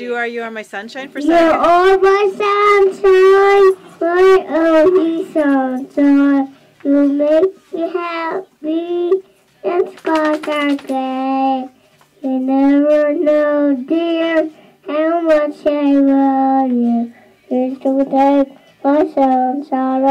you do Are You Are My Sunshine for You're all my sunshine, my only sunshine. You make me happy, and skies are gray. You never know, dear, how much I love you. Please don't take my sunshine